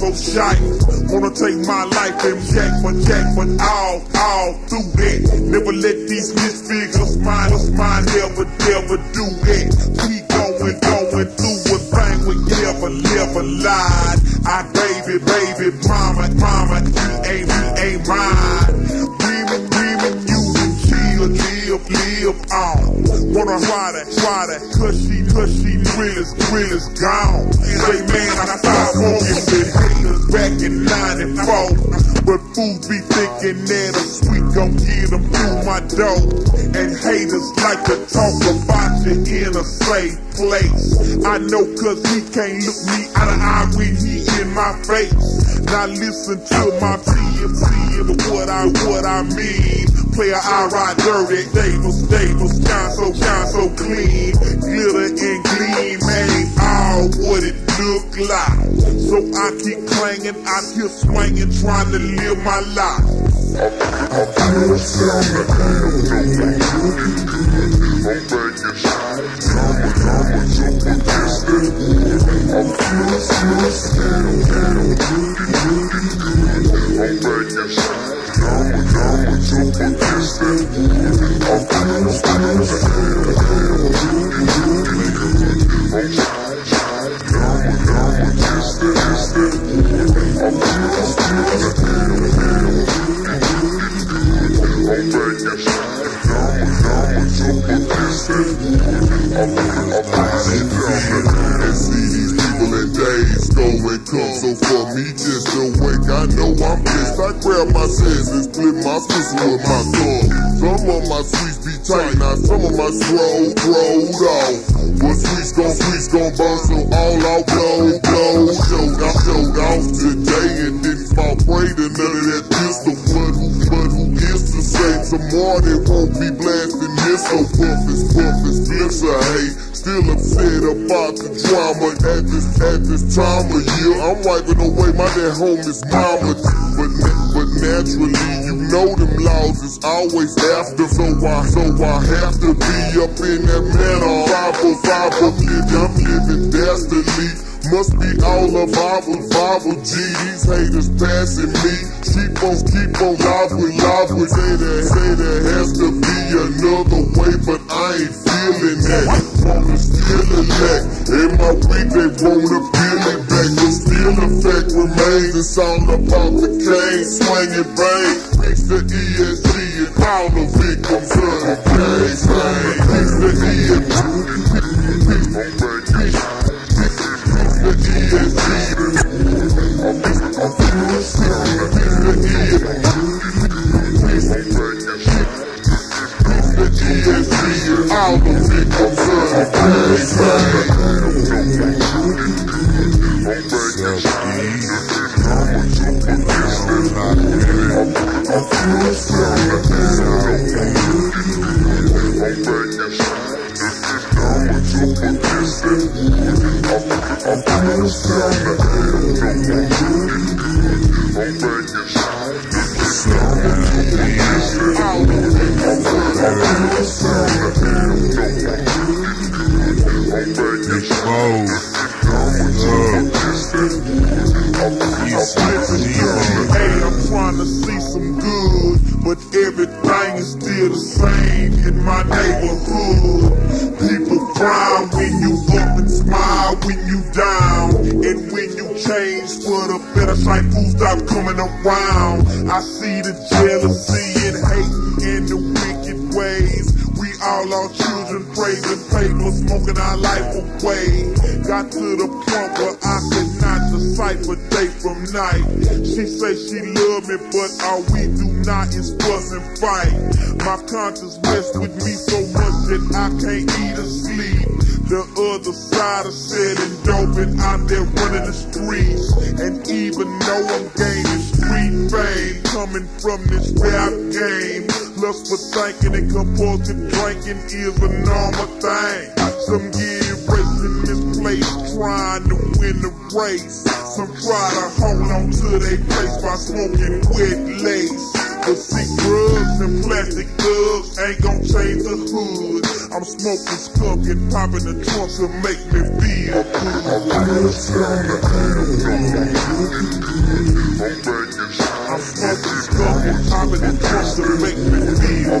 so shy. Wanna take my life and jack but jack for all, all through that. Never let these misfigs mind us, mind mine never, never do that. We going, going through a thing we never, never lied. I baby, baby, mama, mama, he ain't, he ain't mine live on. Wanna ride that, try that, cause she, cause she real is, gone. Say man, I stopped walking with haters back in 94. But fools be thinking that a sweet gon' get them through my door. And haters like to talk about you in a safe place. I know cause he can't look me out of eye when he in my face. Now listen to my TMC and what I, what I mean. Player, I ride dirty, Davis, Davis, shine so, shine so clean. Glitter and gleam ain't all what it look like. So I keep clanging, I keep swinging, trying to live my life. I'm feeling sound, I feel good, I'm I see these people in days go and come. So for me just to wake, I know I'm pissed. I grab my sins and my fist with my thumb. Some of my sweets be tight, now some of my scroll rolled off. But sweets gon' sweets gon' burn, so all I blow, blow, showed, I showed off today and didn't fall prey to none of that So buff is buff is bliss I hate. Still upset about the drama at this at this time of year. I'm wiping away my dead homies mama. But but naturally you know them laws is always after. So I so I have to be up in that manner. Bible, Bible, I'm living destiny. Must be all of Bible, Bible G. These haters passing me keep on, keep on Love with, with. Say there, say there has to be another way, but I ain't feeling that. Wanna steal a lack. In my week, they wanna peel it back. But still, the fact remains, it's all about the cane, swinging brain. Makes the E Sound. The same in my neighborhood. People cry when you up and smile when you down, and when you change for the better, sight food stop coming around. I see the jealousy and hate and the wicked ways. We all our children praising paper, smoking our life away. Got to the point where I could not decipher day from night. She say she love me, but all we do not is fuss and fight. My conscience mess with me so much that I can't eat or sleep. The other side of selling dope and I'm there running the streets. And even though I'm gaining street fame, coming from this rap game, lust for thinking and compulsive drinking is a normal thing. Some get erased in this place trying to win the race. Some try to hold on to their place by smoking wet lace. But see, drugs and plastic thugs ain't gon' change the hood. I'm smoking skunk and popping the trunk to make me feel I'm looking good. I'm back in I'm smoking skunk and popping the trunk to make me feel